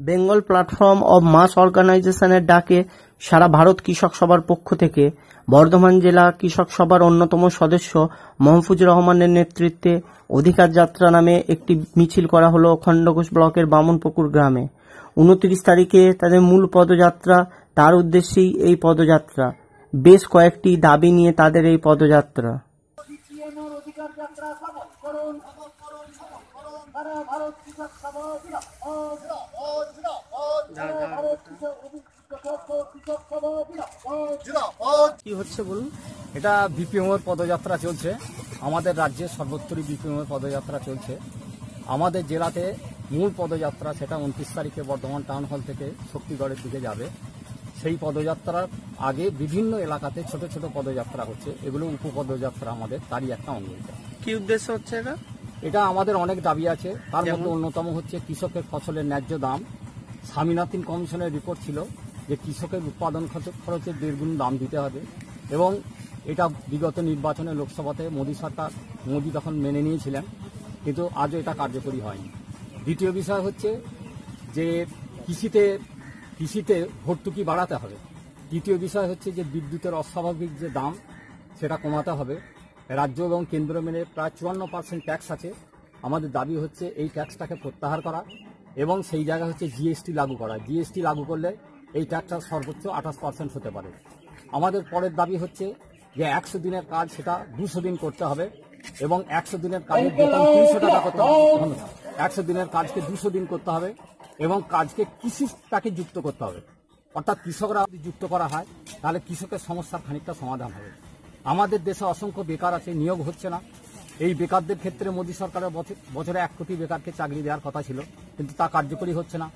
Bengal platform of মাস অর্গানাইজেশনের ডাকে সারা ভারত কৃষক সভার পক্ষ থেকে বর্ধমান জেলা কৃষক সভার অন্যতম সদস্য মহফুজ রহমানের নেতৃত্বে অধিকার যাত্রা নামে একটি মিছিল করা হলো খণ্ডঘোষ ব্লকের বামুনপুকুর গ্রামে। উনত্রিশ তারিখে তাদের মূল পদযাত্রা, তার উদ্দেশ্যেই এই পদযাত্রা। বেশ কয়েকটি দাবি নিয়ে তাদের এই পদযাত্রা সিপিএমের অধিকার যাত্রা সফল করুন সারা ভারত কৃষক সভা জিন্দাবাদ। সারা ভারত কৃষক কৃষক কৃষক সভা জিন্দাবাদ। কি হচ্ছে বলুন? এটা বিপিএমের পদযাত্রা চলছে। আমাদের রাজ্যে সর্বত্রই বিপিএমের পদযাত্রা চলছে। আমাদের জেলাতে মূল পদযাত্রা সেটা উনত্রিশ তারিখে বর্ধমান টাউন হল থেকে শক্তিগড়ের দিকে যাবে। সেই পদযাত্রার আগে বিভিন্ন এলাকাতে ছোট ছোট পদযাত্রা হচ্ছে। এগুলো উপপদযাত্রা আমাদের তারই একটা অঙ্গ। কি উদ্দেশ্য হচ্ছে এটা? এটা আমাদের অনেক দাবি আছে। তার মধ্যে অন্যতম হচ্ছে কৃষকের ফসলের ন্যায্য দাম। স্বামীনাথন কমিশনের রিপোর্ট ছিল যে কৃষকের উৎপাদন খরচ- খরচের দেড়গুণ দাম দিতে হবে এবং এটা বিগত নির্বাচনে লোকসভাতে মোদী সরকার, মোদী তখন মেনে নিয়েছিলেন, কিন্তু আজও এটা কার্যকরী হয়নি। দ্বিতীয় বিষয় হচ্ছে যে কৃষিতে কৃষিতে ভর্তুকি বাড়াতে হবে। তৃতীয় বিষয় হচ্ছে যে বিদ্যুতের অস্বাভাবিক যে দাম, সেটা কমাতে হবে। রাজ্য এবং কেন্দ্র মিলে প্রায় চুয়ান্ন পার্সেন্ট ট্যাক্স আছে। আমাদের দাবি হচ্ছে এই ট্যাক্সটাকে প্রত্যাহার করা। এবং সেই জায়গায় হচ্ছে জিএসটি লাগু করা। জিএসটি লাগু করলে এই ট্যাক্সটা সর্বোচ্চ আঠাশ পার্সেন্ট হতে পারে। আমাদের পরের দাবি হচ্ছে যে একশো দিনের কাজ সেটা দুশো দিন করতে হবে এবং একশো দিনের কাজের বেতন তিনশো টাকা করতে হবে। একশো দিনের কাজকে দুশো দিন করতে হবে এবং কাজকে কৃষিটাকে যুক্ত করতে হবে। অর্থাৎ কৃষকরা যদি যুক্ত করা হয় তাহলে কৃষকের সমস্যার খানিকটা সমাধান হবে। আমাদের দেশে অসংখ্য বেকার আছে নিয়োগ হচ্ছে না। এই বেকারদের ক্ষেত্রে মোদী সরকারের বছর- বছরে এক কোটি বেকারকে চাকরি দেওয়ার কথা ছিল। কিন্তু তা কার্যকরী হচ্ছে না।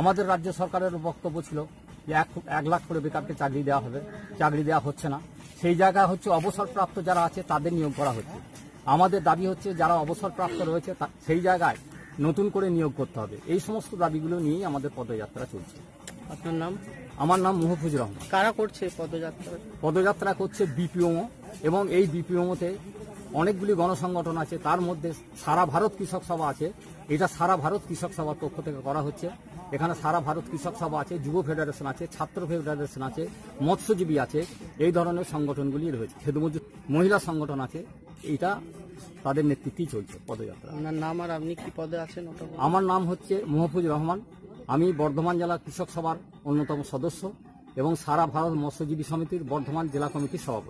আমাদের রাজ্য সরকারের বক্তব্য ছিল যে এক এক লাখ করে বেকারকে চাকরি দেওয়া হবে চাকরি দেওয়া হচ্ছে না। সেই জায়গায় হচ্ছে অবসরপ্রাপ্ত যারা আছে তাদের নিয়োগ করা হচ্ছে। আমাদের দাবি হচ্ছে যারা অবসরপ্রাপ্ত রয়েছে সেই জায়গায় নতুন করে নিয়োগ করতে হবে। এই সমস্ত দাবিগুলো নিয়েই আমাদের পদযাত্রা চলছে। আপনার নাম? আমার নাম মুহফুজ রহমান। কারা করছে পদযাত্রা? পদযাত্রা করছে বিপিওমো এবং এই বিপিওমোতে অনেকগুলি গণসংগঠন আছে তার মধ্যে সারা ভারত কৃষক সভা আছে। এটা সারা ভারত কৃষক সভার পক্ষ থেকে করা হচ্ছে। এখানে সারা ভারত কৃষক সভা আছে যুব ফেডারেশন আছে ছাত্র ফেডারেশন আছে মৎস্যজীবী আছে এই ধরনের সংগঠনগুলি রয়েছে। খেদমজুর মহিলা সংগঠন আছে এটা তাদের নেতৃত্বেই চলছে পদযাত্রা। আপনার নাম আর আপনি কি পদে আছেন আমার নাম হচ্ছে মোহাফুজ রহমান। আমি বর্ধমান জেলা কৃষক সভার অন্যতম সদস্য এবং সারা ভারত মৎস্যজীবী সমিতির বর্ধমান জেলা কমিটির সভাপতি।